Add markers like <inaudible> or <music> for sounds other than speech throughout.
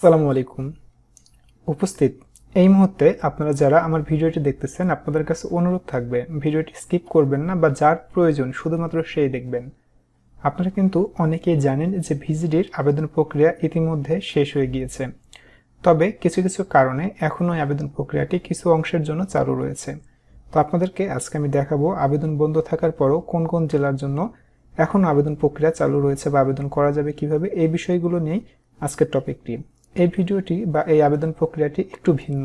আসসালামু আলাইকুম। উপস্থিত। এই মুহূর্তে আপনারা যারা আমার ভিডিওটি দেখতেছেন, আপনাদের কাছে অনুরোধ থাকবে, ভিডিওটি স্কিপ করবেন না বা যার প্রয়োজন শুধুমাত্র সেই দেখবেন। আপনারা কিন্তু অনেকেই জানেন যে ভিজিডির আবেদন প্রক্রিয়া ইতিমধ্যে শেষ হয়ে গিয়েছে। তবে কিছু কিছু কারণে এখনও আবেদন প্রক্রিয়াটি কিছু অংশের জন্য চালু রয়েছে। তো আপনাদেরকে আজকে আমি দেখাবো আবেদন বন্ধ থাকার পরও কোন কোন জেলার জন্য এখনও আবেদন প্রক্রিয়া চালু রয়েছে বা আবেদন করা যাবে কীভাবে, এই বিষয়গুলো নিয়েই আজকের টপিকটি। এই ভিডিওটি বা এই আবেদন প্রক্রিয়াটি একটু ভিন্ন।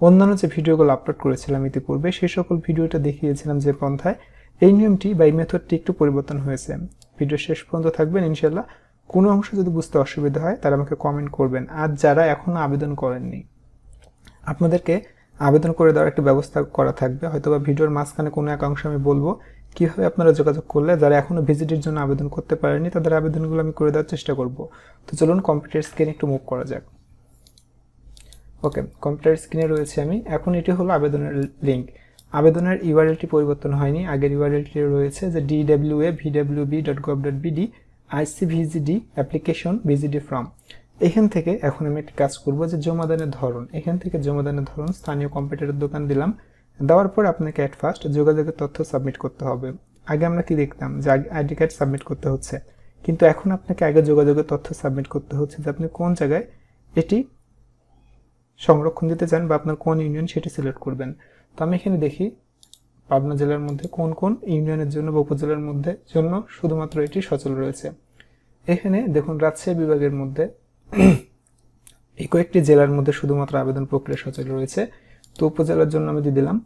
অন্যান্য যে ভিডিওগুলো আপলোড করেছিলাম ইতিপূর্বে, সেই সকল ভিডিওটা দেখিয়েছিলাম যে পন্থায় এই নিয়মটি বা এই মেথডটি একটু পরিবর্তন হয়েছে। ভিডিও শেষ পর্যন্ত থাকবেন ইনশাল্লাহ কোনো অংশ যদি বুঝতে অসুবিধা হয়, তারা আমাকে কমেন্ট করবেন। আর যারা এখনও আবেদন করেননি, আপনাদেরকে আবেদন করে দেওয়ার একটা ব্যবস্থা করা থাকবে। হয়তো বা ভিডিওর মাঝখানে কোনো এক অংশ আমি বলব কীভাবে আপনারা যোগাযোগ করলে যারা এখনও ভিজিটের জন্য আবেদন করতে পারেনি তাদের আবেদনগুলো আমি করে দেওয়ার চেষ্টা করব। তো চলুন কম্পিউটার স্ক্রিনে একটু মুভ করা যাক। ওকে কম্পিউটার স্ক্রিনে রয়েছে আমি। এখন এটি হলো আবেদনের লিঙ্ক আবেদনের ইউআরএলটি পরিবর্তন হয়নি। আগের ইউআরএলটি রয়েছে যে D DW A VWB dot gov dot BD ICVGD application VGD form এখান থেকে এখন আমি একটি কাজ করব যে জমাদানের ধরন। এখান থেকে জমাদানের ধরন স্থানীয় কম্পিউটারের দোকান দিলাম। দেওয়ার পর আপনাকে অ্যাট ফার্স্ট যোগাযোগের তথ্য সাবমিট করতে হবে। আগে আমরা কি দেখতাম? যে আইডি কার্ড সাবমিট করতে হচ্ছে। কিন্তু এখন আপনাকে আগে যোগাযোগের তথ্য সাবমিট করতে হচ্ছে যে আপনি কোন জায়গায় এটি সংরক্ষণ দিতে চান বা আপনার কোন ইউনিয়ন সেটি সিলেক্ট করবেন। তো আমি এখানে দেখি, পাবনা জেলার মধ্যে কোন কোন ইউনিয়নের জন্য বা উপজেলার মধ্যে জন্য শুধুমাত্র এটি সচল রয়েছে। এখানে দেখুন, রাজশাহী বিভাগের মধ্যে <clears throat> এই কয়েকটি জেলার মধ্যে শুধুমাত্র আবেদন প্রক্রিয়া সচল রয়েছে। তো উপজেলার জন্য আমি দিয়ে দিলাম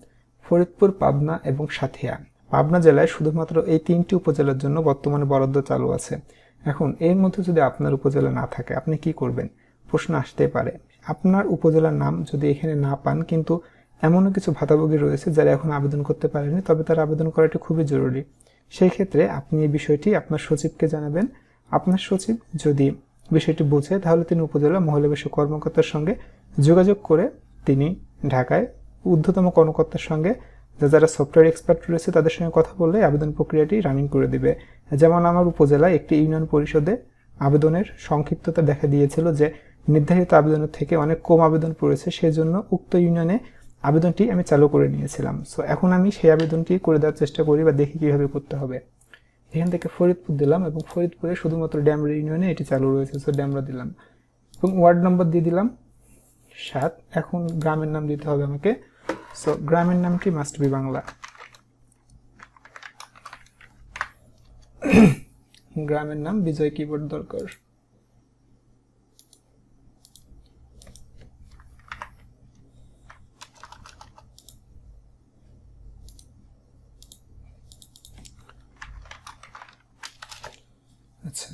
ফরিদপুর, পাবনা এবং সাথিয়া। পাবনা জেলায় শুধুমাত্র এই তিনটি উপজেলার জন্য বর্তমানে বরাদ্দ চালু আছে। এখন এর মধ্যে যদি আপনার উপজেলা না থাকে, আপনি কি করবেন? প্রশ্ন আসতে পারে। আপনার উপজেলার নাম যদি এখানে না পান, কিন্তু এমনও কিছু ভাতাভোগী রয়েছে যারা এখন আবেদন করতে পারেনি তবে তার আবেদন করাটি খুবই জরুরি। সেই ক্ষেত্রে আপনি এই বিষয়টি আপনার সচিবকে জানাবেন। আপনার সচিব যদি বিষয়টি বুঝে, তাহলে তিনি উপজেলা মহিলা বিষয় কর্মকর্তার সঙ্গে যোগাযোগ করে তিনি ঢাকায় ঊর্ধ্বতম কর্মকর্তার সঙ্গে যারা সফটওয়্যার এক্সপার্ট রয়েছে তাদের সঙ্গে কথা বললে আবেদন প্রক্রিয়াটি রানিং করে দিবে। যেমন আমার উপজেলায় একটি ইউনিয়ন পরিষদে আবেদনের সংক্ষিপ্ততা দেখা দিয়েছিল যে নির্ধারিত আবেদনের থেকে অনেক কম আবেদন পড়েছে, সেজন্য উক্ত ইউনিয়নে আবেদনটি আমি চালু করে নিয়েছিলাম। সো এখন আমি সেই আবেদনটি করে দেওয়ার চেষ্টা করি বা দেখি কীভাবে করতে হবে। এখান থেকে ফরিদপুর দিলাম এবং ফরিদপুরে শুধুমাত্র ড্যামরা ইউনিয়নে এটি চালু রয়েছে। সো ড্যামরা দিলাম এবং ওয়ার্ড নম্বর দিয়ে দিলাম সাত। এখন গ্রামের নাম দিতে হবে আমাকে। সো গ্রামের নামটি মাস্ট বি বাংলা। <coughs> গ্রামের নাম বিজয় কিবোর্ড দরকার। আচ্ছা।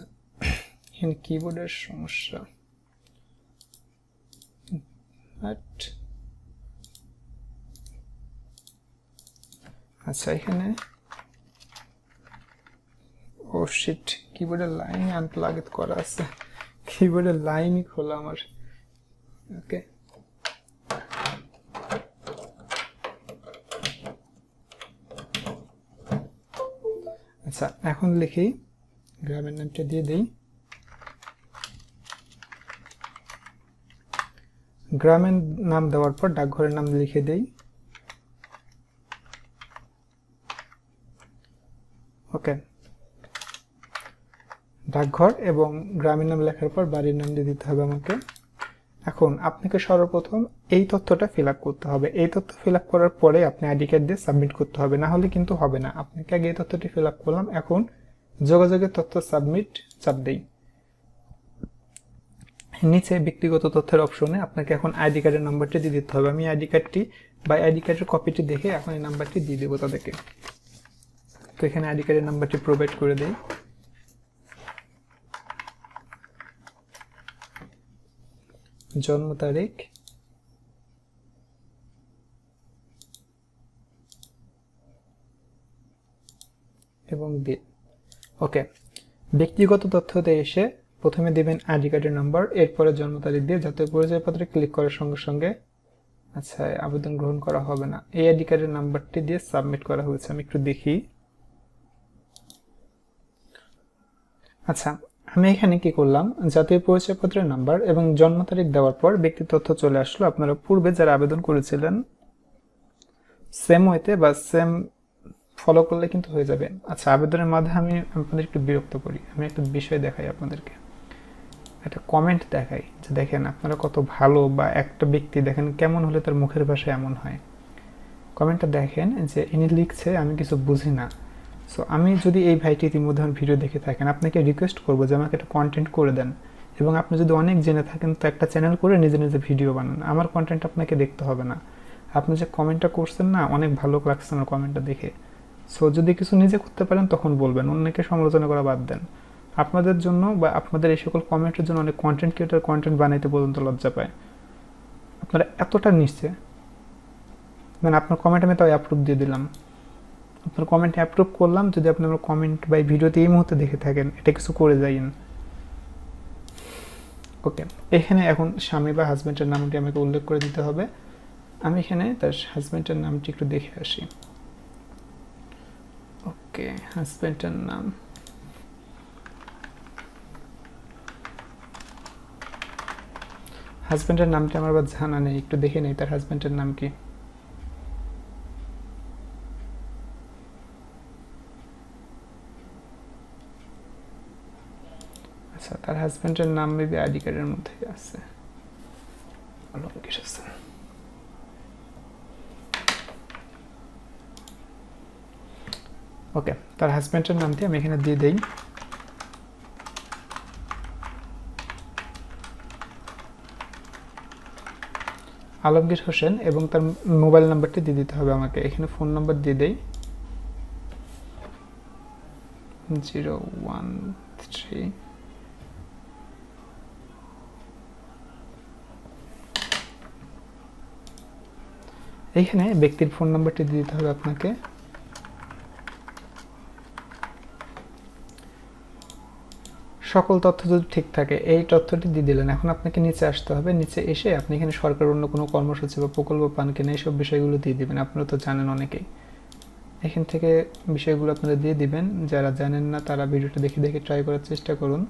<coughs> কিবোর্ডের সমস্যা। আচ্ছা এখানে। ও শিট কিবোর্ডের লাইন আনপ্লাগেড করা আছে। কিবোর্ডের লাইনই খোলা আমার। ওকে আচ্ছা এখন লিখি গ্রামের নামটা দিয়ে দিই। গ্রামের নাম দেওয়ার পর ডাকঘরের নাম লিখে দেই ওকে ডাকঘর এবং গ্রামের নাম লেখার পর বাড়ির নাম দিয়ে দিতে হবে আমাকে। এখন আপনাকে সর্বপ্রথম এই তথ্যটা ফিল করতে হবে। এই তথ্য ফিল করার পরে আপনি আইডি কার্ড দিয়ে সাবমিট করতে হবে। না হলে কিন্তু হবে না। আপনাকে আগে এই তথ্যটি ফিল করলাম। এখন যোগাযোগের তথ্য সাবমিট চাপ দেই। নিচে ব্যক্তিগত তথ্যের অপশনে আপনাকে এখন আইডি কার্ডের নাম্বারটি দিয়ে দিতে হবে। আমি আইডি কার্ডটি বা আইডি কার্ডের কপিটি দেখে এখন এই নাম্বারটি দিয়ে দেবো তাদেরকে। তো এখানে আইডি কার্ডের নাম্বারটি প্রোভাইড করে দেই। জন্ম তারিখ? এবং দিন ওকে। ব্যক্তিগত তথ্যতে এসে প্রথমে দেবেন আইডি কার্ডের নাম্বার, এরপরে জন্ম তারিখ দিয়ে জাতীয় পরিচয়পত্রে ক্লিক করার সঙ্গে সঙ্গে আচ্ছা আবেদন গ্রহণ করা হবে না। এই আইডি কার্ডের নাম্বারটি দিয়ে সাবমিট করা হয়েছে, আমি একটু দেখি। আচ্ছা আমি এখানে কি করলাম? জাতীয় পরিচয়পত্রের নাম্বার এবং জন্ম তারিখ দেওয়ার পর ব্যক্তি তথ্য চলে আসলো। আপনারা পূর্বে যারা আবেদন করেছিলেন সেম ওয়েতে বা সেম ফলো করলে কিন্তু হয়ে যাবে। আচ্ছা আবেদনের মাধ্যমে আমি আপনাদের একটু বিরক্ত করি। আমি একটা বিষয় দেখাই আপনাদেরকে। একটা কমেন্ট দেখাই যে দেখেন, আপনারা কত ভালো বা একটা ব্যক্তি দেখেন কেমন হলে তার মুখের ভাষা এমন হয়। কমেন্টটা দেখেন যে ইনি লিখছে, আমি কিছু বুঝি না। সো আমি যদি এই ভাইটি ইতিমধ্যে আমার ভিডিও দেখে থাকেন, আপনাকে রিকোয়েস্ট করব যে আমাকে একটা কন্টেন্ট করে দেন। এবং আপনি যদি অনেক জেনে থাকেন, তো একটা চ্যানেল করে নিজে নিজে ভিডিও বানান। আমার কন্টেন্ট আপনাকে দেখতে হবে না। আপনি যে কমেন্টটা করছেন না, অনেক ভালো লাগছে আমার কমেন্টটা দেখে। সো যদি কিছু নিজে করতে পারেন, তখন বলবেন। অন্যকে সমালোচনা করা বাদ দেন। আপনাদের জন্য বা আপনাদের এই সকল কমেন্টের জন্য অনেক কন্টেন্ট ক্রিয়েটার কন্টেন্ট বানাইতে পর্যন্ত লজ্জা পায়। আপনারা এতটা নিচ্ছে মানে আপনার কমেন্ট আমি তাও অ্যাপ্রুভ দিয়ে দিলাম। আপনার কমেন্ট অ্যাপ্রুভ করলাম, যদি আপনি আমার কমেন্ট বা ভিডিওতে এই মুহূর্তে দেখে থাকেন, এটা কিছু করে যাইন ওকে এখানে এখন স্বামী বা হাজব্যান্ডের নামটি আমাকে উল্লেখ করে দিতে হবে। আমি এখানে তার হাজব্যান্ডের নামটি একটু দেখে আসি। ওকে হাজব্যান্ডের নাম। হাজব্যান্ডের নামটি আমার আবার জানা নেই, একটু দেখে নেই তার হাজব্যান্ডের নাম কি? আচ্ছা তার হাজব্যান্ডের নাম মেবি আইডি কার্ডের মধ্যে আছে। ওকে তার হাজব্যান্ডের নামটি আমি এখানে দিয়ে দেই। আলমগীর হোসেন এবং তার মোবাইল নাম্বারটি দিয়ে দিতে হবে আমাকে। এখানে ফোন নাম্বার দিয়ে দেই। জিরো ওয়ান থ্রি এইখানে ব্যক্তির ফোন নাম্বারটি দিতে হবে আপনাকে। সকল তথ্য যদি ঠিক থাকে, এই তথ্যটি দিয়ে দিলেন। এখন আপনাকে নিচে আসতে হবে। নিচে এসে আপনি এখানে সরকার অন্য কোনো কর্মসূচি বা প্রকল্প পান কিনা, এইসব বিষয়গুলো দিয়ে দিবেন। আপনারা তো জানেন অনেকেই। এখান থেকে বিষয়গুলো আপনারা দিয়ে দিবেন। যারা জানেন না, তারা ভিডিওটা দেখে দেখে ট্রাই করার চেষ্টা করুন।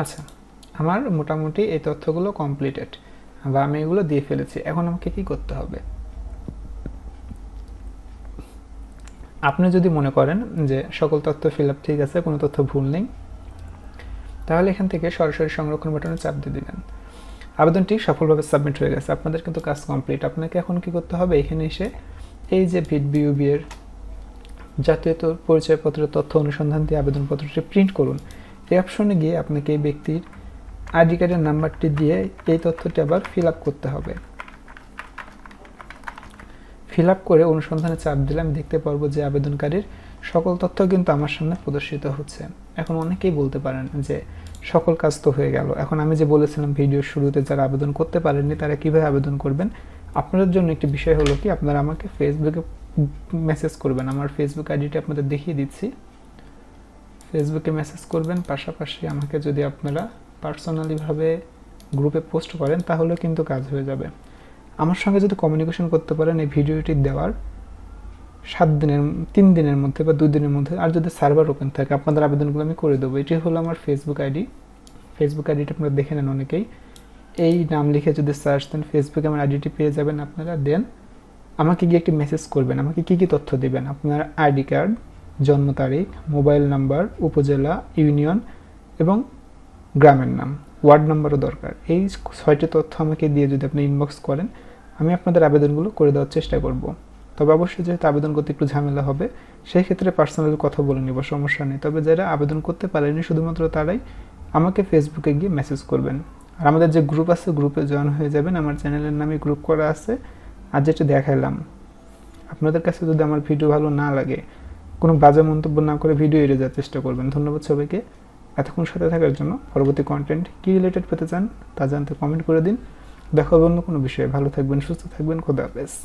আচ্ছা আমার মোটামুটি এই তথ্যগুলো কমপ্লিটেড বা আমি এগুলো দিয়ে ফেলেছি। এখন আমাকে কি করতে হবে? আপনি যদি মনে করেন যে সকল তথ্য ফিল আপ ঠিক আছে, কোনো তথ্য ভুল নেই, তাহলে এখান থেকে সরাসরি সংরক্ষণ বাটনে চাপ দিয়ে দিলেন। আবেদনটি সফলভাবে সাবমিট হয়ে গেছে। আপনাদের কিন্তু কাজ কমপ্লিট আপনাকে এখন কি করতে হবে? এখানে এসে এই যে ভিড বিউবি এর জাতীয় পরিচয়পত্রের তথ্য অনুসন্ধান দিয়ে আবেদনপত্রটি প্রিন্ট করুন। এই অপশনে গিয়ে আপনাকে এই ব্যক্তির আইডি কার্ডের নাম্বারটি দিয়ে এই তথ্যটি আবার ফিল করতে হবে। ফিল করে অনুসন্ধানে চাপ দিলে আমি দেখতে পারব যে আবেদনকারীর সকল তথ্য কিন্তু আমার সামনে প্রদর্শিত হচ্ছে। এখন অনেকেই বলতে পারেন যে সকল কাজ তো হয়ে গেল। এখন আমি যে বলেছিলাম ভিডিওর শুরুতে যারা আবেদন করতে পারেননি তারা কীভাবে আবেদন করবেন? আপনাদের জন্য একটি বিষয় হলো কি, আপনারা আমাকে ফেসবুকে মেসেজ করবেন। আমার ফেসবুক আইডিটি আপনাদের দেখিয়ে দিচ্ছি। ফেসবুকে মেসেজ করবেন, পাশাপাশি আমাকে যদি আপনারা পার্সোনালিভাবে গ্রুপে পোস্ট করেন, তাহলেও কিন্তু কাজ হয়ে যাবে। আমার সঙ্গে যদি কমিউনিকেশন করতে পারেন, এই ভিডিওটি দেওয়ার সাত দিনের, তিন দিনের মধ্যে বা দুই দিনের মধ্যে, আর যদি সার্ভার ওপেন থাকে, আপনাদের আবেদনগুলো আমি করে দেবো। এটি হলো আমার ফেসবুক আইডি ফেসবুক আইডিটা আপনারা দেখে নেন অনেকেই। এই নাম লিখে যদি সার্চ দেন ফেসবুকে আমার আইডিটি পেয়ে যাবেন আপনারা। দেন আমাকে গিয়ে একটি মেসেজ করবেন, আমাকে কী কী তথ্য দেবেন? আপনার আইডি কার্ড জন্ম তারিখ, মোবাইল নাম্বার, উপজেলা, ইউনিয়ন এবং গ্রামের নাম। ওয়ার্ড নাম্বারও দরকার। এই ছয়টি তথ্য আমাকে দিয়ে যদি আপনি ইনবক্স করেন, আমি আপনাদের আবেদনগুলো করে দেওয়ার চেষ্টা করব। তবে অবশ্যই যেহেতু আবেদন করতে একটু ঝামেলা হবে, সেই ক্ষেত্রে পার্সোনালি কথা বলে নিব, সমস্যা নেই। তবে যারা আবেদন করতে পারেনি শুধুমাত্র তারাই আমাকে ফেসবুকে গিয়ে মেসেজ করবেন। আর আমাদের যে গ্রুপ আছে গ্রুপে জয়েন হয়ে যাবেন। আমার চ্যানেলের নামে গ্রুপ করা আছে। আর যেটা দেখাইলাম আপনাদের কাছে যদি আমার ভিডিও ভালো না লাগে কোনো বাজে মন্তব্য না করে ভিডিও এড়িয়ে যাওয়ার চেষ্টা করবেন। ধন্যবাদ সবাইকে। এতক্ষণ সাথে থাকার জন্য পরবর্তী কন্টেন্ট কী রিলেটেড পেতে চান তা জানতে কমেন্ট করে দিন। দেখা হবে অন্য কোনো বিষয়ে। ভালো থাকবেন, সুস্থ থাকবেন। খোদা হাফেজ।